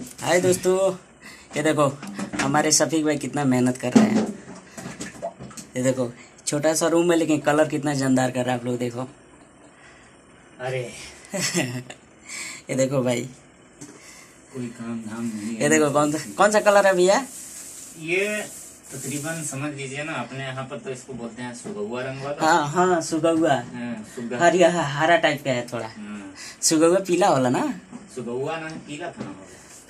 हाय दोस्तों ये देखो हमारे शफीक भाई कितना मेहनत कर रहे हैं। ये देखो छोटा सा रूम है लेकिन कलर कितना जानदार कर रहा है आप लोग देखो। अरे। ये देखो भाई। कोई काम धाम नहीं ये देखो कौन सा कौन सा कलर है भैया? ये तकरीबन समझ लीजिए ना अपने यहाँ पर तो इसको बोलते हैं सुगहुआ रंग वाला। हाँ हाँ सुगौआ। हाँ, हरिया हरा टाइप का है थोड़ा। हाँ, सुगौआ पीला वाला ना? सुगहुआ ना पीला था ना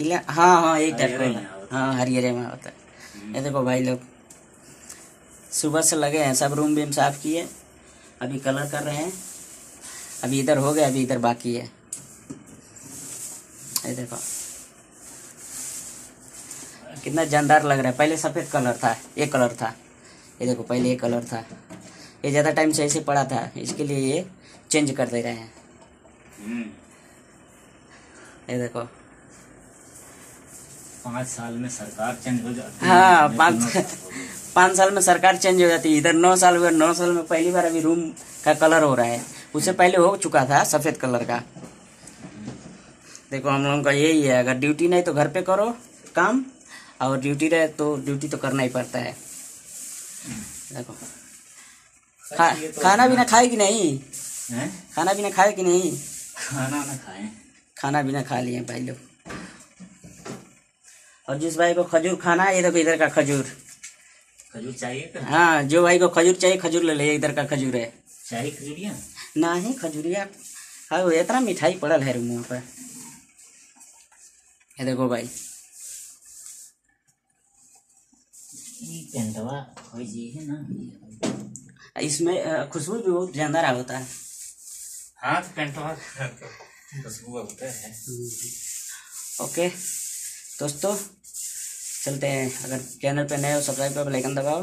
पीला हाँ हाँ एक टाइप का है। हाँ हरियरे में होता है ये देखो भाई लोग सुबह से लगे हैं सब रूम बीम साफ़ किए अभी कलर कर रहे हैं अभी इधर हो गया अभी इधर बाकी है ये देखो कितना जानदार लग रहा है पहले सफ़ेद कलर था एक कलर था ये देखो पहले एक कलर था ये ज़्यादा टाइम से ऐसे पड़ा था इसके लिए ये चेंज कर दे रहे हैं ये देखो पाँच साल में सरकार चेंज हो जाती है। हाँ पाँच साल पाँच साल में सरकार चेंज हो जाती है। इधर नौ साल हुए नौ साल में पहली बार अभी रूम का कलर हो रहा है। उससे पहले हो चुका था सफ़ेद कलर का। देखो हम लोगों का यही है अगर ड्यूटी नहीं तो घर पे करो काम और ड्यूटी रहे तो ड्यूटी तो करना ही पड़ता है। देखो। खा, तो खाना पीना खाए कि नहीं? हैं? खाना पीना खाए कि नहीं? खाना ना खाएँ। खाना पीना खा लिए भाई लोग। और जिस भाई को खजूर खाना है ये देखो इधर का खजूर। खजूर चाहिए हाँ जो भाई को खजूर चाहिए खजूर ले ले इधर का खजूर है। चाहिए खजूरिया? नहीं खजूरिया हाँ वो इतना मिठाई पड़ल है रूम पर। ये देखो भाई। ये पेंटवा हो जी है ना? इसमें खुशबू भी बहुत जानदार होता है। हाँ तो पेंटवा खुशबू होता है। ओके। दोस्तों, चलते हैं। अगर चैनल पे नए हो सब्सक्राइब करो लाइकन दबाओ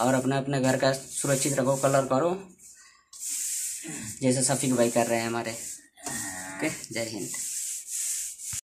और अपने अपने घर का सुरक्षित रखो कलर करो। जैसे सफीक भाई कर रहे हैं हमारे। ओके? जय हिंद।